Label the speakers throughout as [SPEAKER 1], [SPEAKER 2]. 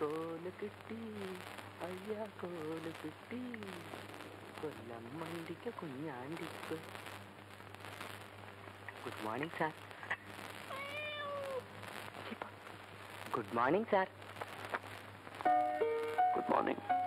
[SPEAKER 1] കോല് കിട്ടി അയ്യാ കോല് കിട്ടി കൊല്ലം വണ്ടിക്ക് കുഞ്ഞാണ്ടിക്ക്
[SPEAKER 2] good
[SPEAKER 3] morning sir good morning sir good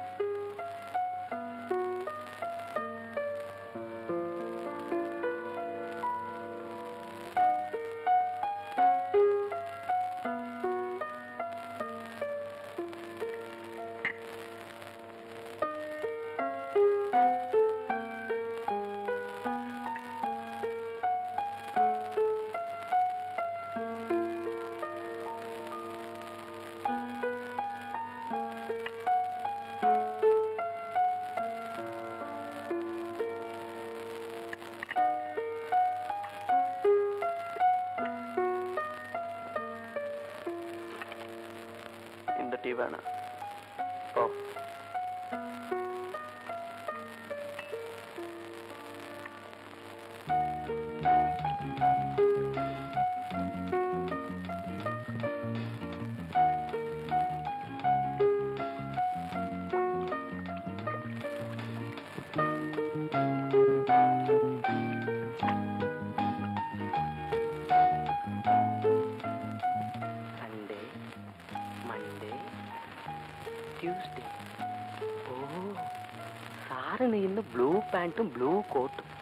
[SPEAKER 3] ஆண்டனியில் blue பேண்ட்டும் ப்ளூ கோட்டும்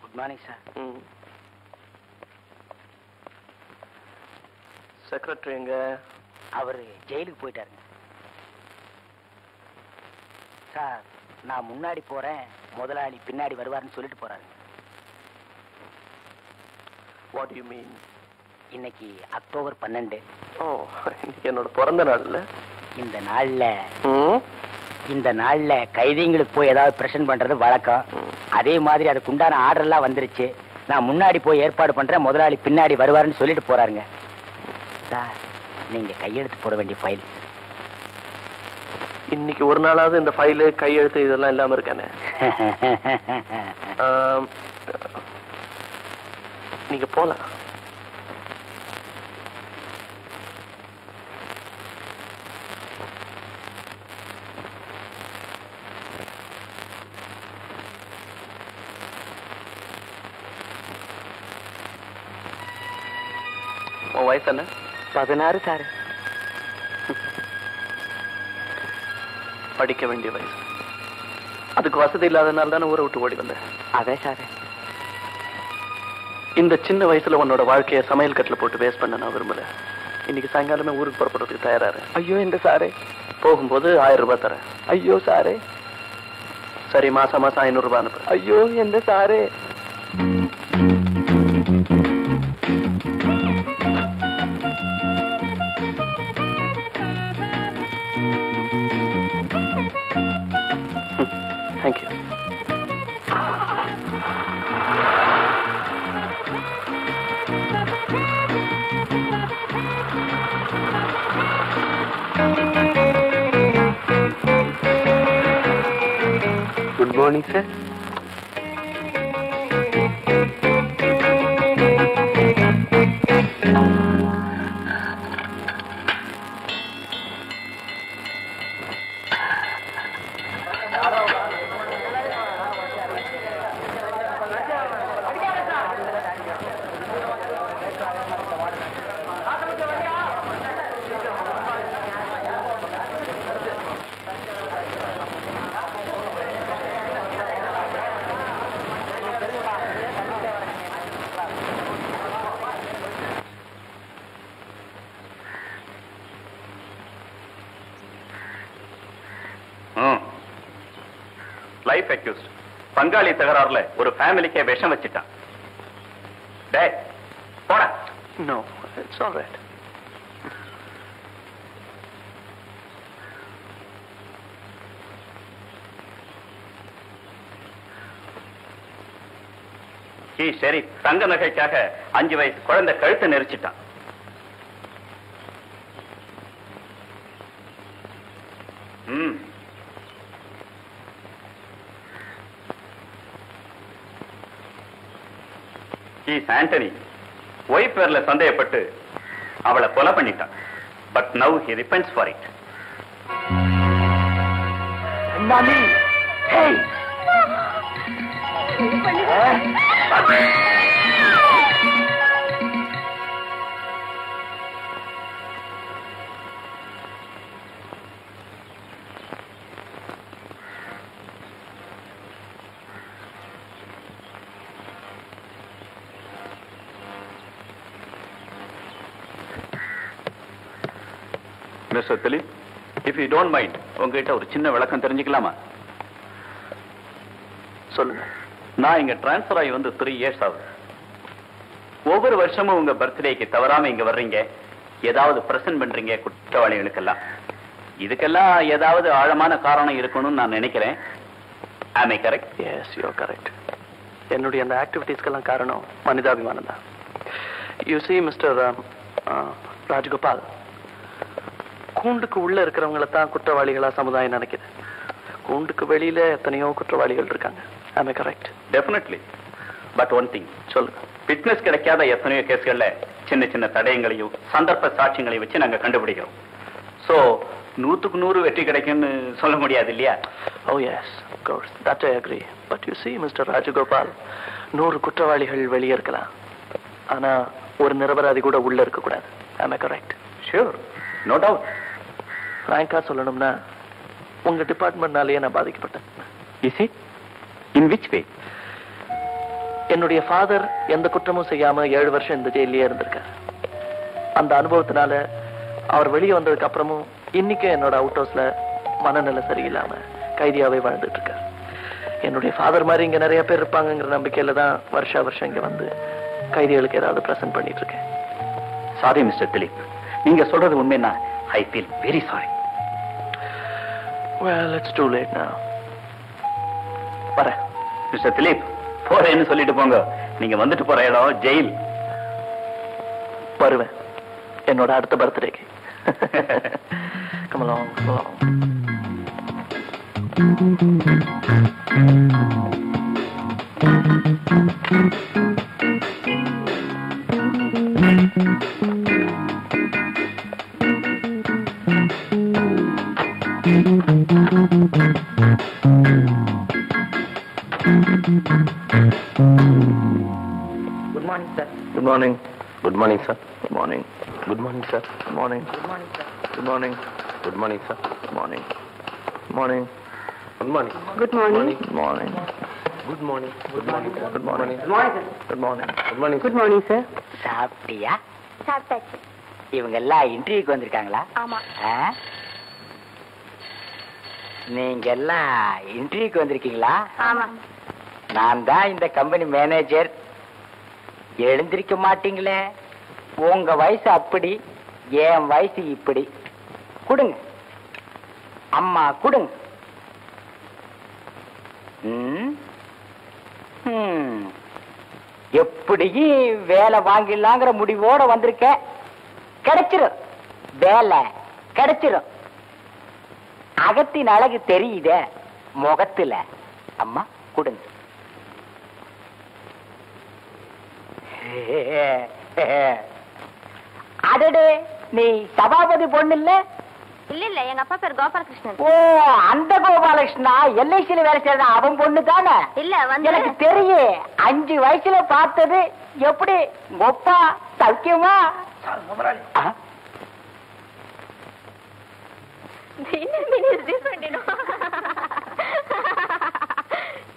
[SPEAKER 3] குட் மார்னிங்
[SPEAKER 2] சார் செக்ரட்டரி எங்க?
[SPEAKER 3] அவர் ஜெயிலுக்கு போயிட்டாருங்க சார் நான் முன்னாடி போறேன். முதலாளி பின்னாடி வருவார்னு சொல்லிட்டு போறாரு.
[SPEAKER 2] வாட் யூ மீன்
[SPEAKER 3] இன்னைக்கு அக்டோபர் பன்னெண்டு.
[SPEAKER 2] ஓ என்னோட பிறந்த நாள்ல?
[SPEAKER 3] இந்த நாள்ல இந்த நாள்ல கைதிங்களுக்கு போய் ஏதாவது பிரசன்ட் பண்றது வழக்கம். அதே மாதிரி அதுக்கு உண்டான ஆர்டர் எல்லாம் வந்துருச்சு. நான் முன்னாடி போய் ஏற்பாடு பண்றேன் முதலாளி பின்னாடி வருவாருன்னு சொல்லிட்டு போறாருங்க. சார் நீங்க கையெழுத்து போட வேண்டிய ஃபைல்
[SPEAKER 2] இன்னைக்கு ஒரு நாளாவது இந்த ஃபைலு கையெழுத்து இதெல்லாம் இல்லாம இருக்கானே? நீங்க போலாம். உன் வயசு என்ன
[SPEAKER 3] பதினாறு சார்.
[SPEAKER 2] படிக்க வேண்டிய வயசு. அதுக்கு வசதி இல்லாதனால தானே ஊரை விட்டு ஓடி வந்தேன்
[SPEAKER 3] அதே சார்.
[SPEAKER 2] இந்த சின்ன வயசுல உன்னோட வாழ்க்கைய சமையல் கட்டில போட்டு வேஸ்ட் பண்ண நான் விரும்பல. இன்னைக்கு சாயங்காலமே ஊருக்கு புறப்படுறதுக்கு தயாராரு.
[SPEAKER 3] ஐயோ இந்த சாரே?
[SPEAKER 2] போகும்போது ஆயிரம் ரூபாய் தரேன்.
[SPEAKER 3] ஐயோ சாரே.
[SPEAKER 2] சரி மாசம் மாசம் ஐநூறு ரூபாய் அனுப்பு.
[SPEAKER 3] ஐயோ எந்த சாரே? Good morning sir
[SPEAKER 4] life accused பங்காளி தகராறுல ஒரு ஃபேமிலிக்கே விஷம் வச்சுட்டான். டேய் போடா.
[SPEAKER 2] நோ இட்ஸ் ஆல் ரைட்
[SPEAKER 4] சரி தங்க நகைக்காக அஞ்சு வயசு குழந்தை கழுத்தை நெரிச்சிட்டான். ம். ஈஸ் ஆண்டனி. ஒய்ஃப் பேர்ல சந்தேகப்பட்டு அவளை கொலை பண்ணிட்டான். But now he repents for it
[SPEAKER 3] மாமி
[SPEAKER 4] mister Dilip if you don't mind உங்ககிட்ட ஒரு சின்ன விளக்கம் தெரிஞ்சுக்கலாமா?
[SPEAKER 2] சொல்லுங்க.
[SPEAKER 4] நான் இங்க டிரான்ஸ்ஃபர் ஆகி வந்து த்ரீ இயர்ஸ் ஆகுது. ஒவ்வொரு வருஷமும் உங்க பர்த்டேக்கு தவறாம இங்க வர்றீங்க. ஏதாவது பிரசன்ட் பண்றீங்க குற்றவாளிகளுக்கெல்லாம். இதுக்கெல்லாம் ஏதாவது ஆழமான காரணம் இருக்கணும்னு நான் நினைக்கிறேன். ஆமை கரெக்ட்
[SPEAKER 2] எஸ் யூ கரெக்ட் என்னுடைய அந்த ஆக்டிவிட்டீஸ்க்கெல்லாம் காரணம் மனிதாபிமானம் தான். யூ சி மிஸ்டர் ராஜகோபால் கூண்டுக்கு உள்ள இருக்கிறவங்கள தான் குற்றவாளிகளா சமுதாயம் நினைக்குது. கூண்டுக்கு வெளியில எத்தனையோ குற்றவாளிகள் இருக்காங்க. ஆமே correct
[SPEAKER 4] definitely but one thing
[SPEAKER 2] சொல்லுங்க
[SPEAKER 4] ஃபிட்னஸ் கிடைக்காத எத்தனையோ கேஸ்கள்ல சின்ன சின்ன தடயங்களையும் சந்தர்ப்ப சாட்சியங்களையும் வச்சு நாங்க கண்டுபிடிக்கிறோம். சோ நூத்துக்கு நூறு வெற்றி கிடைக்கும்னு சொல்ல முடியாது இல்லையா?
[SPEAKER 2] ஓ yes course that I agree but you see mister Rajagopal நூறு குற்றவாளிகள் வெளியே இருக்கலாம். ஆனா ஒரு நிரபராதி கூட உள்ள இருக்கக்கூடாது. ஆமே கரெக்ட்
[SPEAKER 4] ஷூர் நோ டவுட்
[SPEAKER 2] ஃப்ராங்கா சொல்லணும்னா உங்க டிபார்ட்மெண்ட்னாலேயே நான் பாதிக்கப்பட்டேன்.
[SPEAKER 4] Is it in which way
[SPEAKER 2] என்னுடைய ஃபாதர் எந்த குற்றமும் செய்யாம ஏழு வருஷம் இந்த ஜெயிலே இருந்திருக்காரு. அந்த அனுபவத்தினால அவர் வெளியே வந்ததுக்கு அப்புறமும் இன்னைக்கும் என்னோட அவுட் ஹவுஸ்ல மனநிலை சரியில்லாம கைதியாவே வாழ்ந்துட்டு இருக்காரு என்னுடைய ஃபாதர் மாதிரி இங்க நிறைய பேர் இருப்பாங்கங்கிற நம்பிக்கையில தான் வருஷா வருஷம் இங்க வந்து கைதிகளுக்கு ஏதாவது பிரசன்ட் பண்ணிட்டு இருக்கேன்
[SPEAKER 4] சாரி மிஸ்டர் திலீப் நீங்க சொல்றது உண்மைன்னா I feel very sorry
[SPEAKER 2] well it's too late now. வரேன்
[SPEAKER 4] மிஸ்டர் திலீப் போறேன்னு சொல்லிட்டு போங்க. நீங்க வந்துட்டு போற இடம் ஜெயில்.
[SPEAKER 2] வருவேன். என்னோட அடுத்த பர்த்டேக்கு. Come along.
[SPEAKER 3] Morning sir
[SPEAKER 2] good morning. Good morning. Good morning good morning good morning. Good morning good morning good morning.
[SPEAKER 3] Good morning sir
[SPEAKER 2] good morning.
[SPEAKER 5] Good morning
[SPEAKER 6] good morning sir
[SPEAKER 3] சாப்பிட்டியா?
[SPEAKER 6] சாப்பிட்டாச்சு.
[SPEAKER 3] இவங்க எல்லாம் இன்டர்வியூக்கு வந்திருக்காங்களா?
[SPEAKER 6] ஆமா?
[SPEAKER 3] நீங்க எல்லாம் இன்டர்வியூக்கு வந்திருக்கீங்களா?
[SPEAKER 6] ஆமா.
[SPEAKER 3] நான் தான் இந்த கம்பெனி மேனேஜர் எழுந்திருக்க மாட்டீங்களே. உங்க வயசு அப்படி என் வயசு இப்படி. கொடுங்க. அம்மா கொடுங்க எப்படியும் வேலை வாங்கிடலாங்கிற முடிவோட வந்திருக்க? கிடைச்சிரும். வேலை கிடைச்சிடும் அகத்தின் அழகு தெரியுதே முகத்துல. அம்மா கொடுங்க அடடே நீ சபாபதி பொண்ணு இல்லை
[SPEAKER 6] இல்ல இல்ல எங்க அப்பா பேர் கோபாலகிருஷ்ணன்.
[SPEAKER 3] ஓ அந்த கோபாலகிருஷ்ணா எல்ஐசியில வேலை செய்யற அவன் பொண்ணு தானே
[SPEAKER 6] இல்ல வந்து
[SPEAKER 3] எனக்கு தெரியும் அஞ்சு வயசுல பார்த்தது எப்படி ஒப்பா சௌக்கியமா?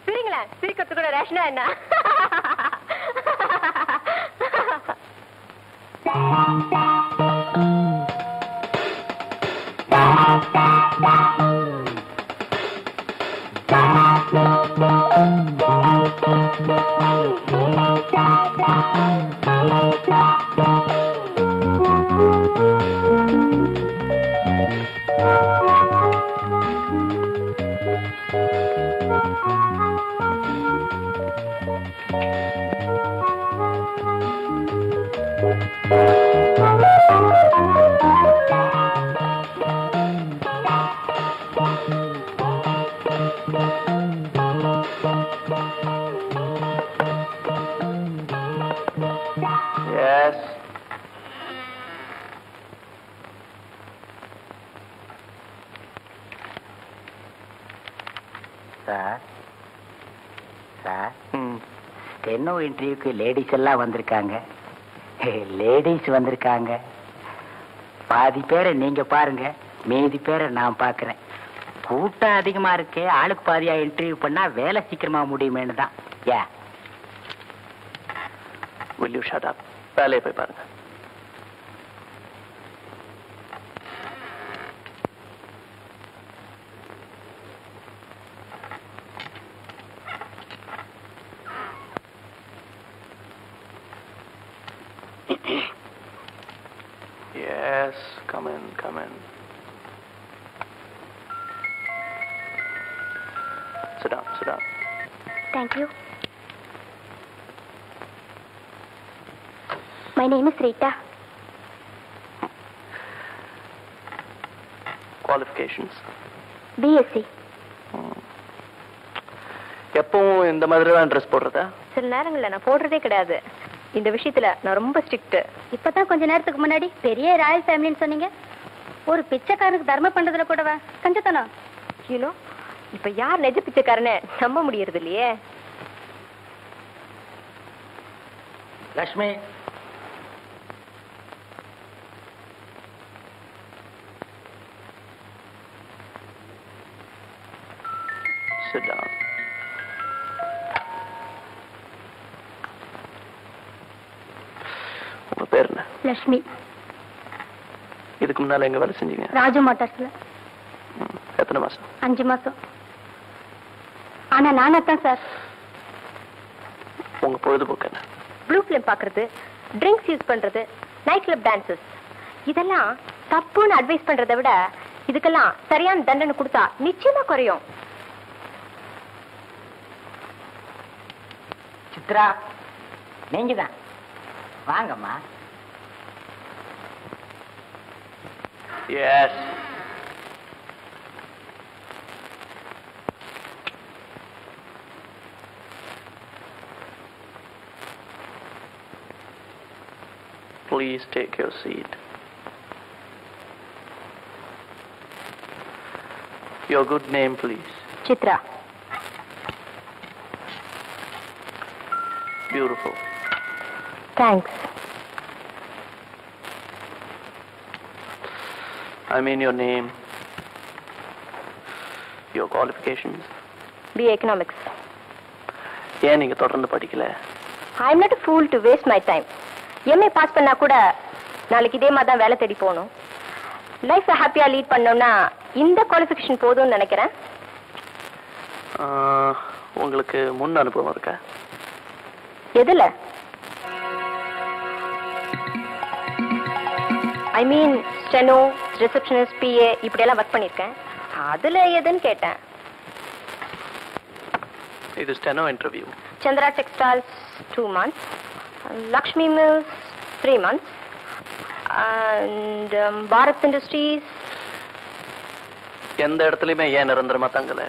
[SPEAKER 6] சிரிங்களா சிரிக்கிறது கூட ரேஷனா என்ன?
[SPEAKER 2] Thank
[SPEAKER 3] you. இன்டர்வியூக்கு லேடிஸ் எல்லாம் வந்திருக்காங்க. லேடிஸ் வந்திருக்காங்க. பாதி பேரை நீங்க பாருங்க. மீதி பேரை நான் பாக்குறேன். கூட்டம் அதிகமா இருக்கே ஆளுக்கு பாதியா இன்டர்வியூ பண்ணா வேலை சீக்கிரமா முடியுமேனு தான். ஏ
[SPEAKER 2] will you shut up? வேலையை போய் பாருங்க.
[SPEAKER 6] My name is Rita
[SPEAKER 2] qualifications
[SPEAKER 6] BSc
[SPEAKER 2] எப்பவும் இந்த மாதிரி தான் ட்ரெஸ் போடுறதா?
[SPEAKER 6] சில நேரங்கள்ல நான் போடுறதே கிடையாது. இந்த விஷயத்துல நான் ரொம்ப ஸ்ட்ரிக்ட் இப்பதான் கொஞ்ச நேரத்துக்கு முன்னாடி பெரிய ராயல் ஃபேமிலின்னு சொன்னீங்க. ஒரு பிச்சைக்காரனுக்கு தர்மம் பண்றதுல கூடவா? கஞ்சத்தனம். யூனோ இப்ப யார் நெஜ பிச்சைக்காரனை நம்ப முடியறது இல்லையே
[SPEAKER 3] லக்ஷ்மி
[SPEAKER 2] Sit down. உங்க பேர் என்ன?
[SPEAKER 6] லட்சுமி.
[SPEAKER 2] இதுக்கு முன்னால எங்க வேலை செஞ்சீங்க?
[SPEAKER 6] ராஜு மோட்டார்ஸ்ல
[SPEAKER 2] ம், எத்தனை மாசம்?
[SPEAKER 6] அஞ்சு மாசம். ஆனா நானா தான் சார்.
[SPEAKER 2] உங்க பொழுதுபோக்கு என்ன?
[SPEAKER 6] ப்ளூ ஃபிலிம் பார்க்கறது ட்ரிங்க்ஸ் யூஸ் பண்றது நைட் கிளப் டான்சஸ் இதெல்லாம் தப்புன்னு அட்வைஸ் பண்றதை விட இதுக்கெல்லாம் சரியான தண்டனை கொடுத்தா நிச்சயமா குறையும்.
[SPEAKER 3] சித்ரா நீங்க தான் வாங்கம்மா
[SPEAKER 2] yes Please take your seat. Your good name, please.
[SPEAKER 6] Chitra
[SPEAKER 2] Beautiful.
[SPEAKER 6] Thanks
[SPEAKER 2] I mean your name, your qualifications.
[SPEAKER 6] B economics
[SPEAKER 2] ஏன் நீங்க தொடர்ந்து படிக்கல?
[SPEAKER 6] I am not fool to waste my time MA pass பண்ணா கூட நாளைக்கு இதே மாதிரி தான் வேலை தேடி போகணும். லைஃப்பை ஹாப்பியா லீட் பண்ணோம்னா இந்த குவாலிஃபிகேஷன் போதும்னு நினைக்கிறேன்.
[SPEAKER 2] உங்களுக்கு முன் அனுபவம் இருக்கா?
[SPEAKER 6] எதுல? I mean steno receptionist PA இப்படியெல்லாம் ஒர்க் பண்ணியிருக்கேன் அதுல எதுன்னு கேட்டேன்.
[SPEAKER 2] இது steno interview
[SPEAKER 6] Chandra textiles two months Lakshmi mills three months and Bharat industries
[SPEAKER 2] எந்த இடத்துலயுமே ஏன் நிரந்தரமா தங்கல?